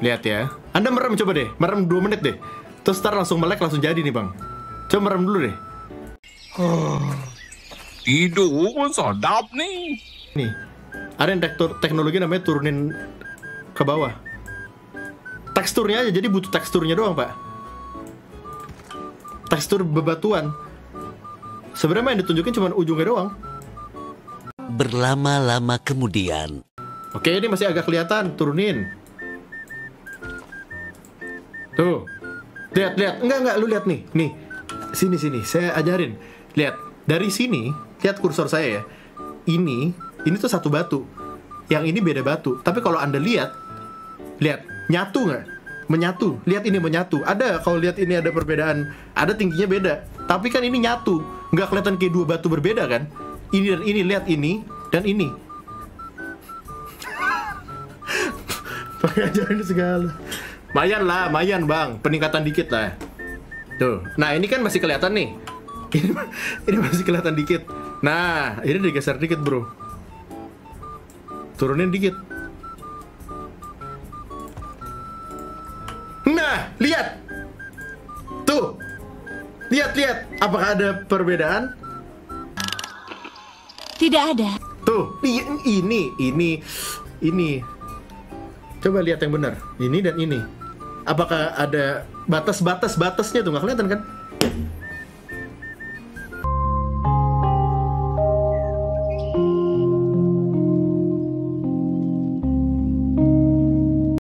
lihat ya. Anda merem coba deh, merem 2 menit deh. Terus ntar langsung melek langsung jadi nih bang. Coba merem dulu deh. Tidur sedap nih. Nih, ada yang tektor- teknologi namanya turunin ke bawah. Teksturnya aja, jadi butuh teksturnya doang pak. Tekstur bebatuan. Sebenarnya yang ditunjukin cuma ujungnya doang. Berlama-lama kemudian, Oke, ini masih agak kelihatan, turunin. Tuh. Lihat, lihat. Enggak, enggak, lu lihat nih. Nih. Sini, sini. Saya ajarin. Lihat. Dari sini, lihat kursor saya ya. Ini, ini tuh satu batu. Yang ini beda batu. Tapi kalau Anda lihat, lihat, nyatu nggak? Menyatu. Lihat ini menyatu. Ada kalau lihat ini ada perbedaan. Ada tingginya beda. Tapi kan ini nyatu. Nggak kelihatan kayak dua batu berbeda kan? Ini dan ini, lihat ini dan ini. Pakai ajaran segala. Mayan lah, mayan bang. Peningkatan dikit lah. Tuh. Nah ini kan masih kelihatan nih. Ini, ini masih kelihatan dikit. Nah, ini digeser dikit bro. Turunin dikit. Nah, lihat. Tuh. Lihat, lihat. Apakah ada perbedaan? Tidak ada. Tuh, i- ini, ini, ini. Coba lihat yang benar. Ini dan ini. Apakah ada batas-batas batasnya tuh nggak kelihatan kan?